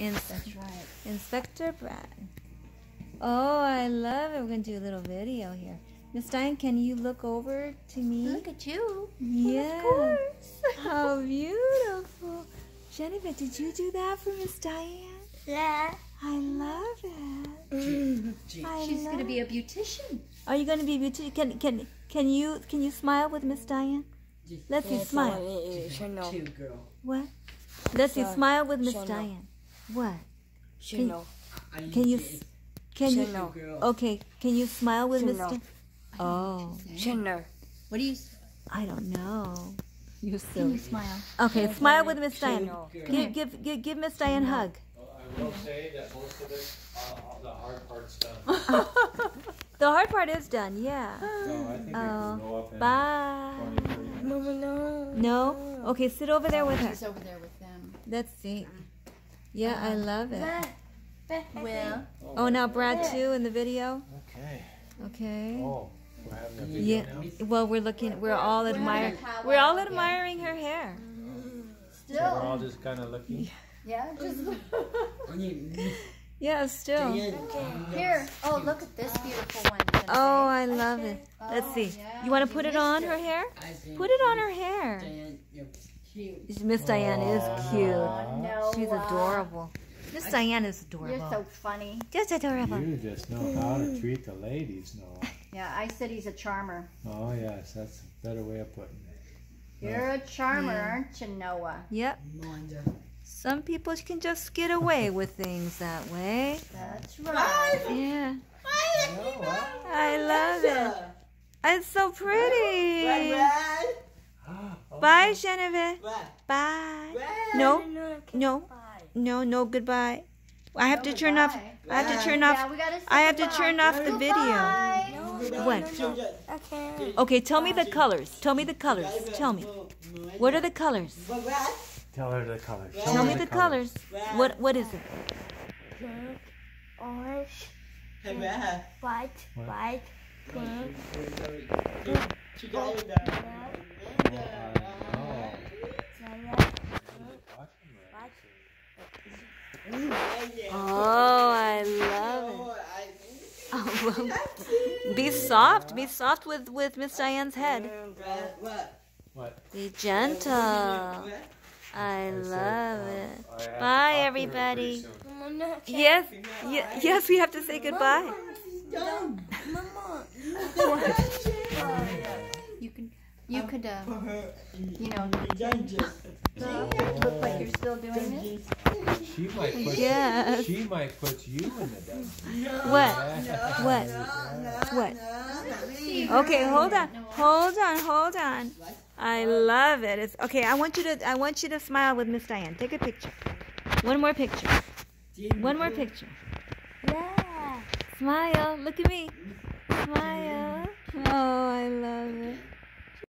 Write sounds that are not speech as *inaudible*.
Ins- That's right. Inspector Brad. Oh, I love it. We're going to do a little video here. Miss Diane, can you look over to me? Look at you. Yeah. Of course. *laughs* How beautiful. Jennifer, did you do that for Miss Diane? Yeah. I love it. Mm. I She's love gonna be a beautician. Are you going to be beauty? Can can can you can you smile with Miss Diane? Let's see, smile. Two girl. What? Let's see, Sure. smile with Miss Sure. Diane. What? She know. Can you can She you? Okay, can you smile with Sure, Miss Oh, She know. What do you? s- I don't know. You Can you smile? Okay, smile with Miss Diane. Give give give, give Miss Diane a hug. I will say that most of it, uh, the hard part's done. *laughs* The hard part is done. Yeah. So I think we Oh, can go up in Bye. 20, 30 minutes. Mama no. No. Okay, sit over there with her. She's over there with them. Let's see. Yeah, I love it. Well, Oh, now Brad too in the video. Okay. Okay. Oh, we're having a video Yeah. now? Well, we're looking. We're all admiring. powwow We're all again. admiring her hair. So we're all just kind of looking. yeah, just *laughs* *laughs* Yeah, still. Okay. here. Oh, look at this beautiful one. Oh, I love it. Let's Oh, see. You want to put it on her hair? Put it on her hair. Miss Diane is cute. Oh, no, She's uh, adorable. Miss Diane is You're so funny. Just adorable. You just know how to treat the ladies, Noah. *laughs* Yeah, I said he's a charmer. Oh, yes, that's a better way of putting it. You're a charmer, aren't you, Noah? Yep. Some people can just get away with things that way. That's right. Yeah. I love it. It's so pretty. Bye, Genevieve. Bye. No, no, no, no. Goodbye. I have to turn off. I have to turn Yeah, off. we gotta I have to turn off the video. Goodbye. What? Okay, Okay. tell me the colors. Tell me the colors. Tell me. What are the colors? Tell her the colors. Show Tell her me the colors. What What is it? Pink, orange, white, What? white, pink, Oh, I love it. Oh, be soft. Be soft with with Miss Diane's head. Be gentle. I love it. Bye, everybody. Yes, ye- yes, we have to say goodbye. *laughs* You can, you could, uh, you know, look like you're still doing this. She might put. Yes. She might put you in the dungeon. What? What? What? Okay, hold on, hold on, hold on. I love it. It's okay. I want you to. I want you to smile with Miss Diane. Take a picture. One more picture. One more picture. Smile. Look at me. Smile. Oh, I love it.